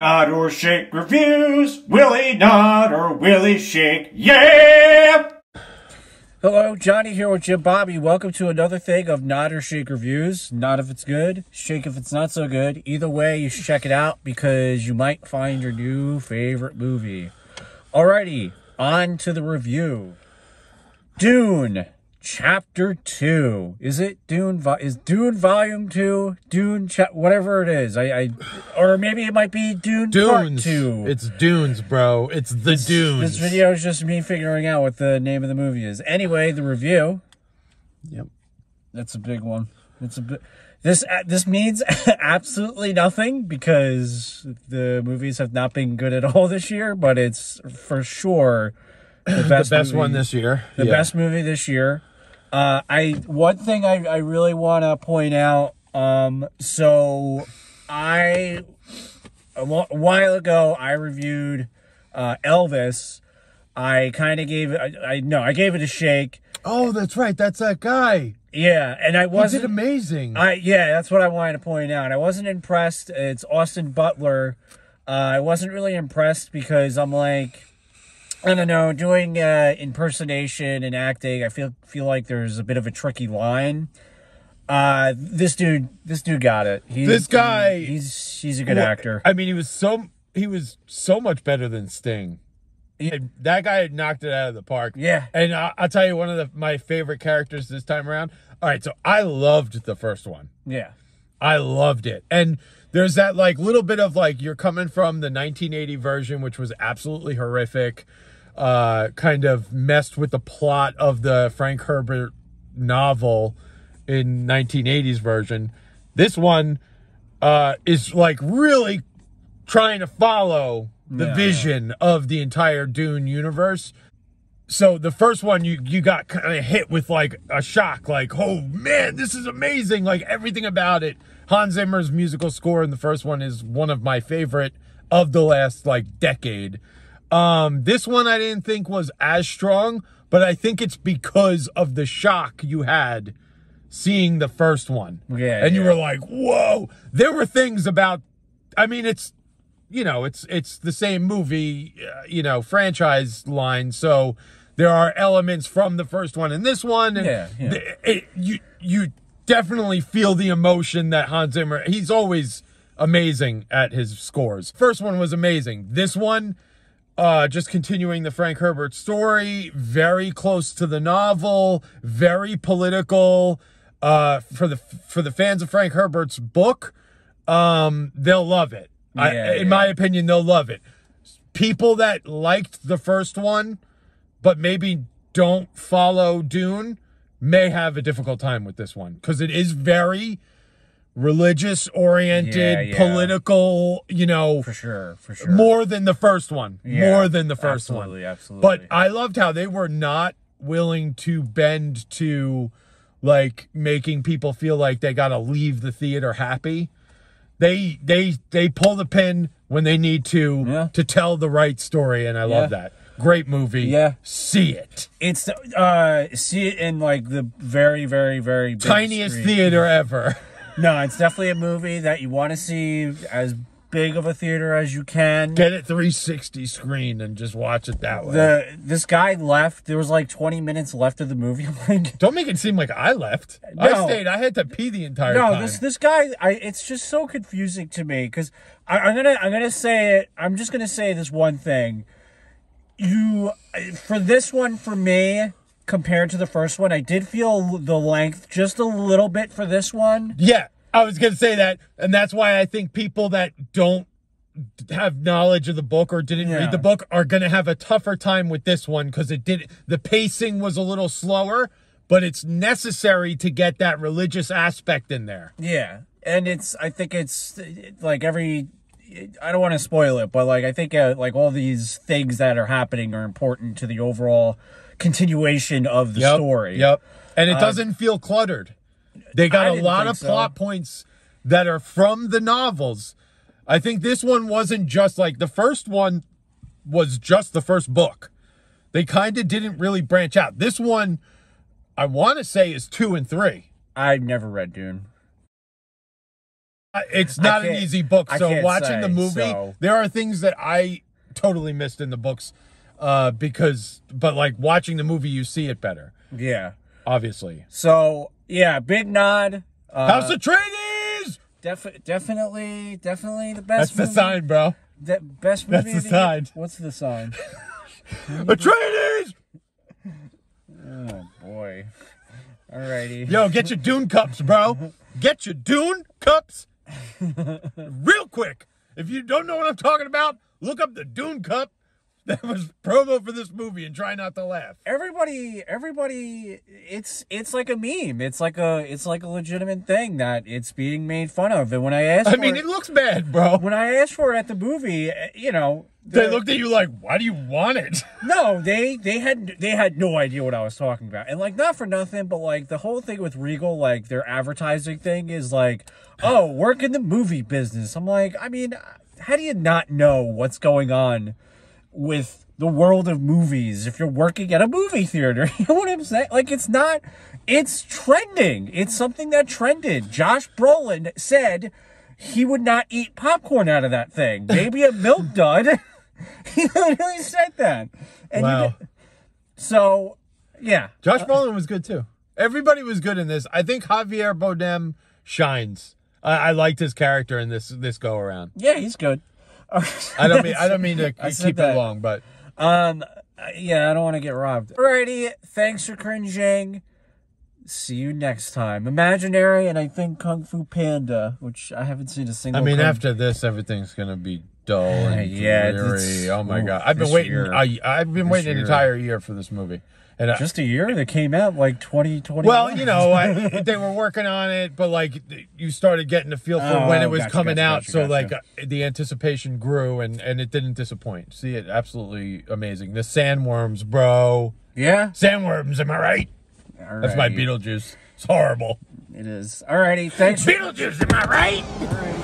Nod or shake reviews. Willie nod or Willie shake. Yeah! Hello, Johnny here with Jim Bobby. Welcome to another thing of Nod or Shake reviews. Nod if it's good, shake if it's not so good. Either way, you should check it out because you might find your new favorite movie. Alrighty, on to the review. Dune, Chapter 2. Is it Dune? Vo- Is Dune Volume 2? Dune, cha- whatever it is. I, I, or maybe it might be Dune Part Dunes. 2. It's Dunes, bro. It's the Dunes. This video is just me figuring out what the name of the movie is. Anyway, the review. Yep. That's a big one. It's a bit. This this means absolutely nothing because the movies have not been good at all this year. But it's for sure the The best, best movie- one this year. the Yeah. best movie this year. Uh, I one thing I, I really want to point out. Um, so I a wh- a while ago I reviewed uh, Elvis. I kind of gave it. I, I no, I gave it a shake. Oh, that's right. That's that guy. Yeah, and I wasn't. amazing. I yeah, that's what I wanted to point out. I wasn't impressed. It's Austin Butler. Uh, I wasn't really impressed because I'm like, I don't know, doing uh, impersonation and acting. I feel feel like there's a bit of a tricky line. Uh, this dude, this dude got it. He's, This guy- he's he's a good actor. I mean, he was so he was so much better than Sting. Yeah. That guy had knocked it out of the park. Yeah. And I, I'll tell you one of the, my favorite characters this time around. All right, so I loved the first one. Yeah, I loved it. And there's that like little bit of like you're coming from the 1980 version, which was absolutely horrific, uh, kind of messed with the plot of the Frank Herbert novel in 1980s version. This one uh, is like really trying to follow the Yeah, vision of the entire Dune universe. So the first one you you got kind of hit with like a shock, like oh man, this is amazing, like everything about it. Hans Zimmer's musical score in the first one is one of my favorite of the last like decade. Um, this one I didn't think was as strong, but I think it's because of the shock you had seeing the first one. Yeah, and you yeah. were like, whoa. There were things about. I mean, it's you know, it's it's the same movie, uh, you know, franchise line. So there are elements from the first one and this one, and Yeah, yeah. it, you you definitely feel the emotion that Hans Zimmer. He's always amazing at his scores. First one was amazing. This one. Uh, just continuing the Frank Herbert story, very close to the novel, very political. Uh, for the for the fans of Frank Herbert's book, um, they'll love it. I, in yeah. my opinion, they'll love it. People that liked the first one, but maybe don't follow Dune, may have a difficult time with this one because it is very religious oriented, Yeah, yeah. political. You know, for sure, for sure. more than the first one. Yeah, more than the first absolutely, one. absolutely. absolutely. But I loved how they were not willing to bend to like making people feel like they got to leave the theater happy. They they they pull the pin when they need to to tell the right story and I love that. Great movie. Yeah. See it. it's uh see it in like the very very very big Tiniest screen. theater ever. No, it's definitely a movie that you want to see as big of a theater as you can. Get it 360 screen and just watch it that way. the this guy left. There was like 20 minutes left of the movie. Like, Don't make it seem like I left. I stayed. I had to pee the entire no, time. No, this this guy. I it's just so confusing to me because I'm gonna I'm gonna say it. I'm just gonna say this one thing. You for this one for me compared to the first one, I did feel the length just a little bit for this one. Yeah, I was going to say that. And that's why I think people that don't have knowledge of the book or didn't Yeah. read the book are going to have a tougher time with this one because it did the pacing was a little slower, but it's necessary to get that religious aspect in there. Yeah, and it's I think it's like every I don't want to spoil it, but like I think uh, like all these things that are happening are important to the overall continuation of the story. Yep. And it doesn't feel cluttered. They got a lot of so. plot points that are from the novels. I think this one wasn't just like the first one was just the first book. They kind of didn't really branch out. This one, I want to say, is two and three. I've never read Dune. It's not an easy book. I So can't watching the movie, so- there are things that I totally missed in the books uh, because, but like watching the movie, you see it better. Yeah. Obviously, So yeah, big nod. Uh, House Atreides. defi- definitely, definitely the best. That's the movie. sign, bro. De- best That's movie. the of year. sign. What's the sign? Atreides. Oh boy. Alrighty. Yo, get your Dune cups, bro. Get your Dune cups real quick. If you don't know what I'm talking about, look up the Dune cup. That was promo for this movie and try not to laugh. everybody everybody it's it's like a meme it's like a it's like a legitimate thing that it's being made fun of and when i asked I mean, it, it looks bad, bro. when i asked for it at the movie eh, you know They looked at you like, why do you want it? no they they had they had no idea what i was talking about and like not for nothing but like the whole thing with regal like their advertising thing is like oh work in the movie business i'm like i mean how do you not know what's going on with the world of movies if you're working at a movie theater. You know what I'm saying? Like it's not it's trending. It's something that trended. Josh Brolin said he would not eat popcorn out of that thing. Maybe a milk dud. he literally said that. And Wow. get- so yeah. Josh uh, Brolin was good too. Everybody was good in this. I think Javier Bardem shines. I, I liked his character in this this go around. Yeah, he's good. I don't mean I don't mean to I keep that. it long, but Um, yeah, I don't want to get robbed. Alrighty, thanks for cringing. See you next time. Imaginary and I think Kung Fu Panda, which I haven't seen a single. I mean Kung- after this, everything's gonna be dull and Yeah, dreary. Oh my ooh, god, I've been waiting. year. I, I've been waiting an entire year for this movie, and just a year that came out like 2020. Well, you know, I, they were working on it, but like you started getting a feel for Oh, when it was gotcha, coming gotcha, out, gotcha, so like uh, the anticipation grew, and and it didn't disappoint. See it, absolutely amazing. The sandworms, bro, yeah, sandworms. Am I right? That's my Beetlejuice. It's horrible. It is. Alrighty, thanks. Beetlejuice. Am I right? Alrighty.